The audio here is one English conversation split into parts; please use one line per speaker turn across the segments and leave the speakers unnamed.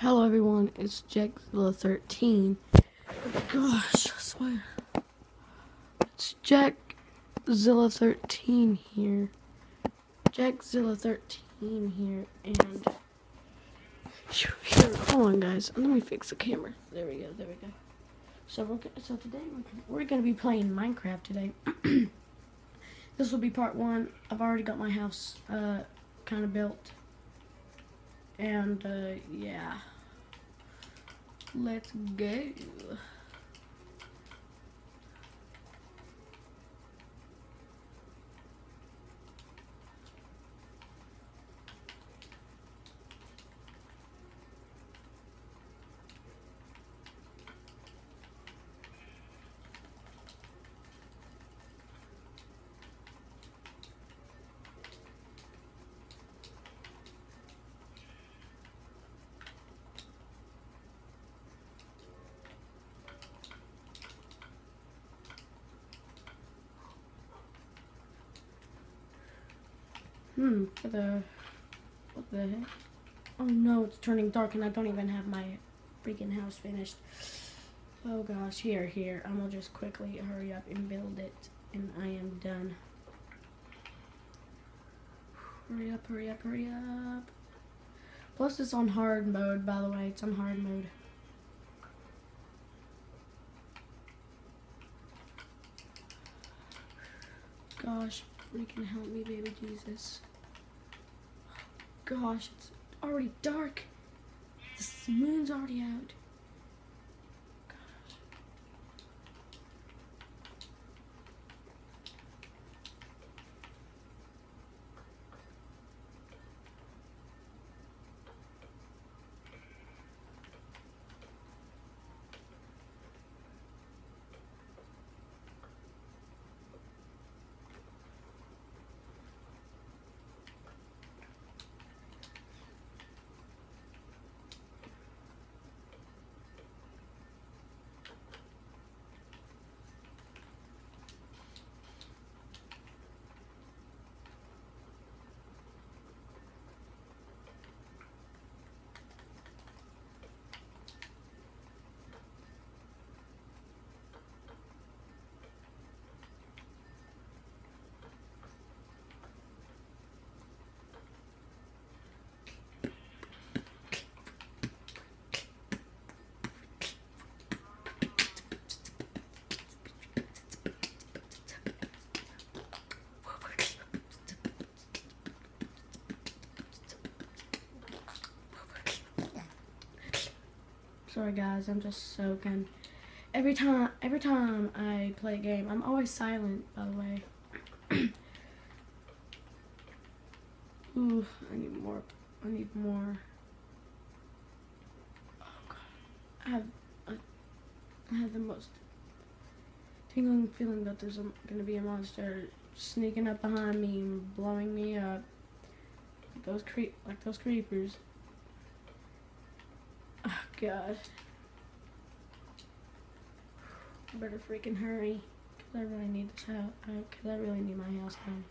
Hello everyone, it's Jackzilla13. Gosh, I swear. It's Jackzilla13 here. Jackzilla13 here, and... Here, hold on guys, let me fix the camera. There we go, there we go. So, we're, so today we're, we're going to be playing Minecraft today. this will be part one. I've already got my house uh, kind of built. And, uh, yeah. Let's go. Hmm, for the... What the heck? Oh no, it's turning dark and I don't even have my freaking house finished. Oh gosh, here, here. I'm gonna just quickly hurry up and build it and I am done. Hurry up, hurry up, hurry up. Plus it's on hard mode, by the way. It's on hard mode. Gosh, freaking help me, baby Jesus. Gosh, it's already dark. The moon's already out. Sorry guys, I'm just soaking. Every time, every time I play a game, I'm always silent. By the way. Ooh, I need more. I need more. Oh god, I have, have the most tingling feeling that there's a, gonna be a monster sneaking up behind me and blowing me up. Those creep, like those creepers. God. I better freaking hurry. Because I really need this house. Because I really need my house done.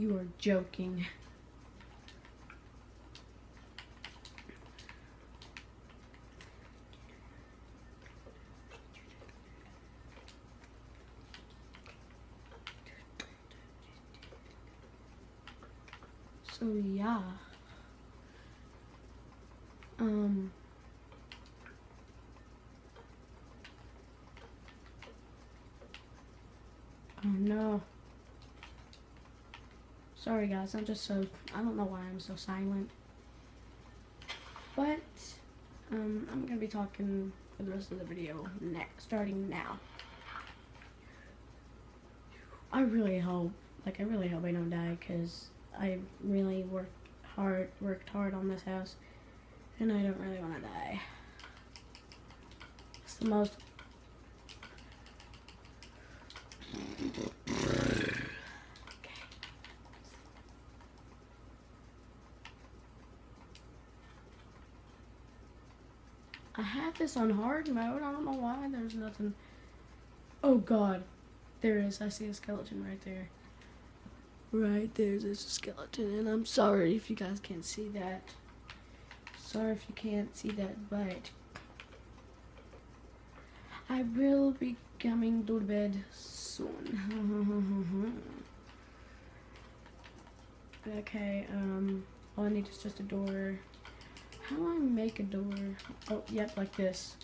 You are joking. So yeah. Um Oh no. Sorry guys, I'm just so, I don't know why I'm so silent. But, um, I'm going to be talking for the rest of the video, starting now. I really hope, like, I really hope I don't die because I really worked hard, worked hard on this house, and I don't really want to die. It's the most. I have this on hard mode. I don't know why. There's nothing. Oh god. There is. I see a skeleton right there. Right there's a skeleton. And I'm sorry if you guys can't see that. Sorry if you can't see that, but. I will be coming to bed soon. okay, um. All I need is just a door. A door? Oh, yep, like this.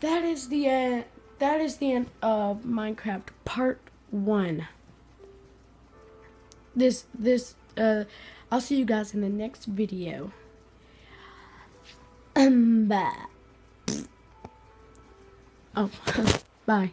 That is the end. That is the end of Minecraft Part One. This, this, uh, I'll see you guys in the next video. Um, bye. Oh, bye.